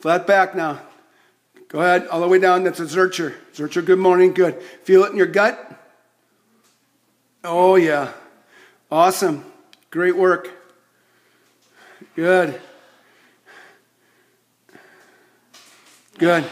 Flat back now. Go ahead, all the way down. That's a Zercher. Zercher, good morning. Good. Feel it in your gut? Oh, yeah. Awesome. Great work. Good. Good.